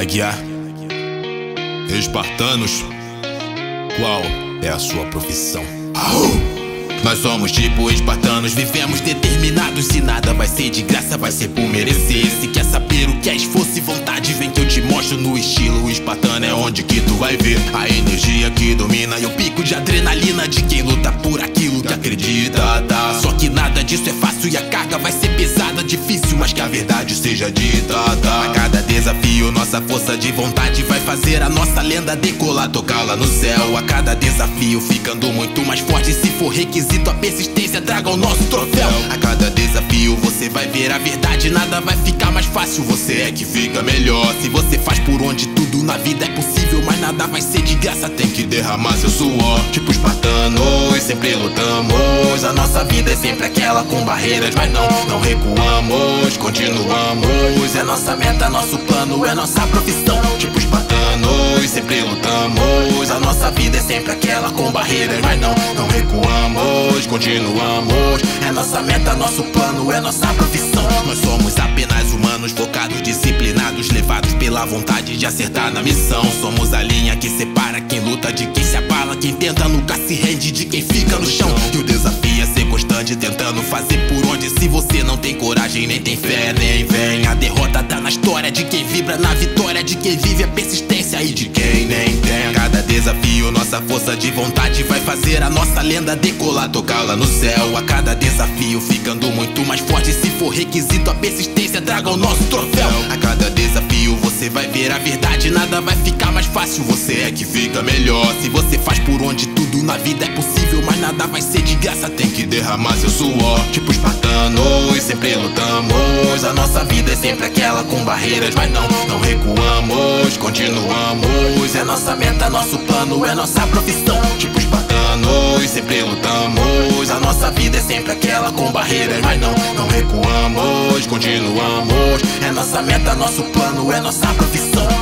Águia, espartanos, qual é a sua profissão? Nós somos tipo espartanos, vivemos determinados e nada vai ser de graça, vai ser por merecer. Se quer saber o que é esforço e vontade, vem que eu te mostro no estilo espartano. É onde que tu vai ver a energia que domina e o pico de adrenalina de quem luta por aquilo que acredita. Tá? Só que nada disso é fácil e a carga vai ser pesada, difícil, mas que a verdade seja dita. Tá? Desafio, nossa força de vontade vai fazer a nossa lenda decolar, tocá-la no céu. A cada desafio, ficando muito mais forte se for requisito a persistência traga o nosso troféu. A cada desafio você vai ver a verdade, nada vai ficar fácil. Você é que fica melhor. Se você faz por onde tudo na vida é possível, mas nada vai ser de graça. Tem que derramar seu suor. Tipo espartanos, sempre lutamos. A nossa vida é sempre aquela com barreiras, mas não, não recuamos. Continuamos. É nossa meta, nosso plano, é nossa profissão. Tipo espartanos, sempre lutamos. A nossa vida é sempre aquela com barreiras, mas não, não recuamos, continuamos. É nossa meta, nosso plano, é nossa profissão. Nós somos apenas humanos focados, disciplinados, levados pela vontade de acertar na missão. Somos a linha que separa quem luta de quem se abala, quem tenta nunca se rende de quem fica no chão. E o desafio é ser constante, tentando fazer por onde. Se você não tem coragem, nem tem fé, nem vem. A derrota tá na história de quem vibra na vitória, de quem vive a persistência e de quem nem tem. A cada desafio, nossa força de vontade vai fazer a nossa lenda decolar, tocá-la no céu. A cada desafio, ficando muito mais forte. Se for requisito, a persistência traga o nosso troféu. Você vai ver a verdade, nada vai ficar mais fácil. Você é que fica melhor. Se você faz por onde tudo na vida é possível, mas nada vai ser de graça. Tem que derramar seu suor, tipo espartanos, sempre lutamos. A nossa vida é sempre aquela com barreiras, mas não, não recuamos, continuamos. É nossa meta, nosso plano, é nossa profissão, tipo espartanos, sempre lutamos. A nossa vida é sempre aquela com barreiras, mas não, não recuamos, continuamos. É nossa meta, nosso plano, é nossa profissão.